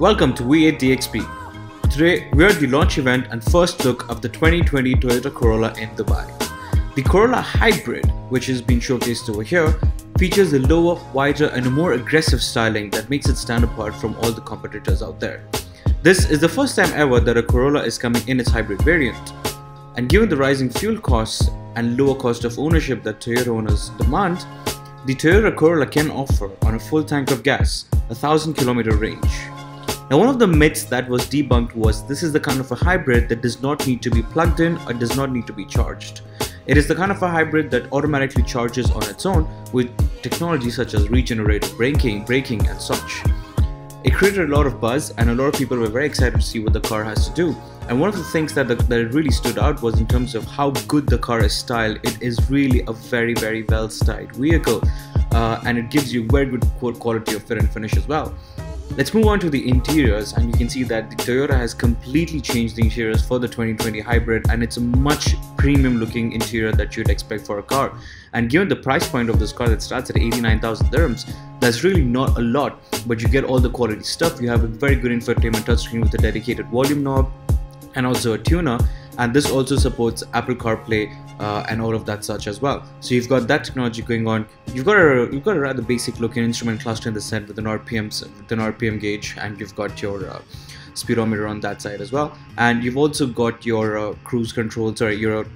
Welcome to V8 DXB. Today we are at the launch event and first look of the 2020 Toyota Corolla in Dubai. The Corolla Hybrid, which has been showcased over here, features a lower, wider and a more aggressive styling that makes it stand apart from all the competitors out there. This is the first time ever that a Corolla is coming in its hybrid variant. And given the rising fuel costs and lower cost of ownership that Toyota owners demand, the Toyota Corolla can offer on a full tank of gas a 1000 kilometer range. Now, one of the myths that was debunked was this is the kind of a hybrid that does not need to be plugged in or does not need to be charged. It is the kind of a hybrid that automatically charges on its own with technology such as regenerative braking, braking and such. It created a lot of buzz and a lot of people were very excited to see what the car has to do. And one of the things that, the, that really stood out was in terms of how good the car is styled. It is really a very, very well styled vehicle uh, and it gives you very good quality of fit and finish as well. Let's move on to the interiors and you can see that the Toyota has completely changed the interiors for the 2020 hybrid and it's a much premium looking interior that you'd expect for a car. And given the price point of this car that starts at 89,000 dirhams, that's really not a lot, but you get all the quality stuff. You have a very good infotainment touchscreen with a dedicated volume knob and also a tuner and this also supports Apple CarPlay uh, and all of that such as well. So you've got that technology going on. You've got a you've got a rather basic looking instrument cluster in the set with an RPM with an RPM gauge, and you've got your uh, speedometer on that side as well. And you've also got your uh, cruise controls or your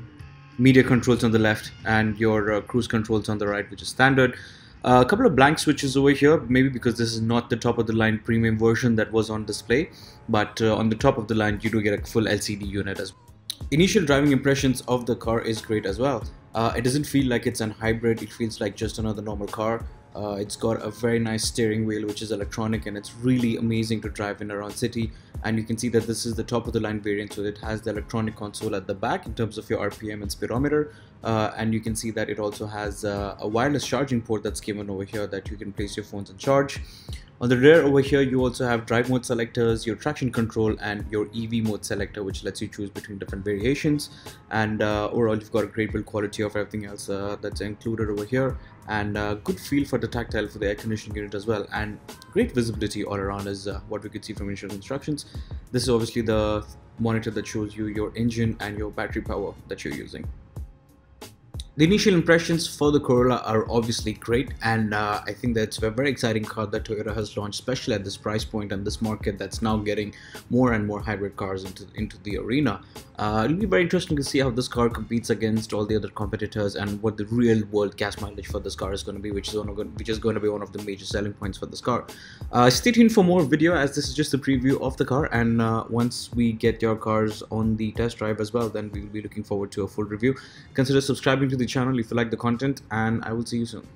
media controls on the left and your uh, cruise controls on the right, which is standard. Uh, a couple of blank switches over here, maybe because this is not the top of the line premium version that was on display, but uh, on the top of the line you do get a full LCD unit as well. Initial driving impressions of the car is great as well. Uh, it doesn't feel like it's an hybrid, it feels like just another normal car. Uh, it's got a very nice steering wheel which is electronic and it's really amazing to drive in around city and you can see that this is the top of the line variant so it has the electronic console at the back in terms of your RPM and speedometer uh, and you can see that it also has uh, a wireless charging port that's given over here that you can place your phones and charge. On the rear over here, you also have drive mode selectors, your traction control, and your EV mode selector, which lets you choose between different variations. And uh, overall, you've got a great build quality of everything else uh, that's included over here, and uh, good feel for the tactile for the air conditioning unit as well, and great visibility all around is uh, what we could see from initial instructions. This is obviously the monitor that shows you your engine and your battery power that you're using. The initial impressions for the Corolla are obviously great and uh, I think that's a very exciting car that Toyota has launched especially at this price point and this market that's now getting more and more hybrid cars into, into the arena. Uh, it'll be very interesting to see how this car competes against all the other competitors and what the real world gas mileage for this car is going to be which is, which is going to be one of the major selling points for this car. Uh, stay tuned for more video as this is just a preview of the car and uh, once we get your cars on the test drive as well then we will be looking forward to a full review. Consider subscribing to the channel if you like the content and I will see you soon.